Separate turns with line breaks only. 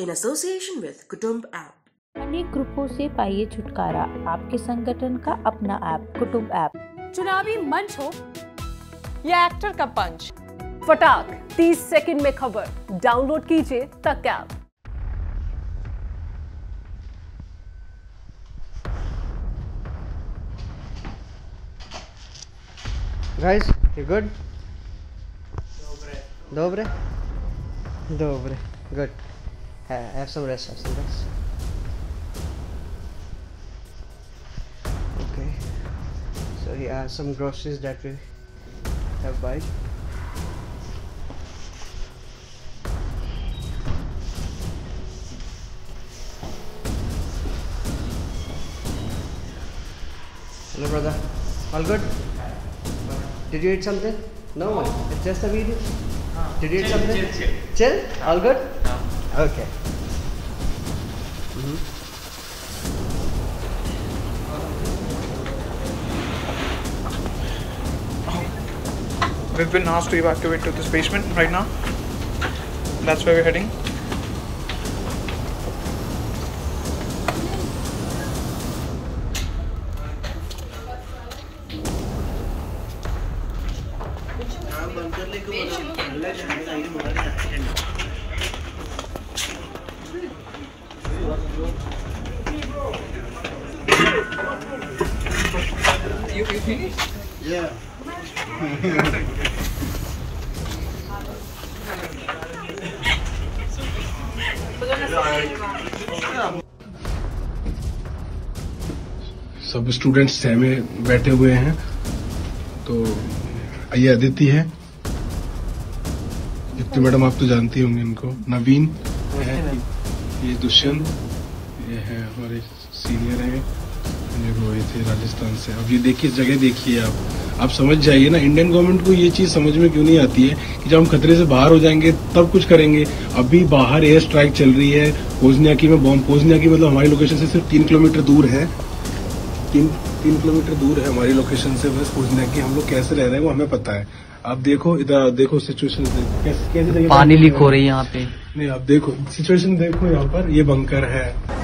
in association with Kutumb app.
अनेक ग्रुपों से पाइए छुटकारा आपके संगठन का अपना ऐप कुटुंब ऐप
चुनावी मंच हो या एक्टर का पंच फटाक 30 सेकंड में खबर डाउनलोड कीजिए तक app
Guys, you good? Dobre. Dobre. Good. Eh, eh, ha- Have some rest. Have some rest. Okay. So here are some groceries that we have buy. Hello, brother. All good? Did you eat something? No, it's just a video. Did you eat something? Chill, chill. All good? Okay. Mm-hmm.
We've been asked to evacuate to this basement right now. That's where we're heading.
सब students सहमे बैठे हुए हैं तो ये अदिति है। Deepti madam आप तो जानती होंगे इनको। नवीन है, ये दुष्यंत। ये है हमारे सीनियर हैं। ये रोहित है राजस्थान से। अब ये देखिए जगह देखिए आप। आप समझ जाइए ना इंडियन गवर्नमेंट को ये चीज़ समझ में क्यों नहीं आती है कि जब हम खतरे से बाहर हो जाएँगे तब कुछ करेंगे। अभी बाहर एयर स्ट्राइक चल रही है पोजनियाकी में बॉम्ब पोजनियाकी मतलब हमारी लोकेशन से सिर्फ़ तीन किलोमीटर दूर है। तीन तीन किलोमीटर दूर है हमारी लोकेशन से बस पूछने की हम लोग कैसे रह रहे हैं वो हमें पता है। आप देखो इधर देखो सिचुएशन कैसे कैसे
पानी लीक हो रही है यहाँ पे।
नहीं आप देखो सिचुएशन देखो यहाँ पर। ये बंकर है।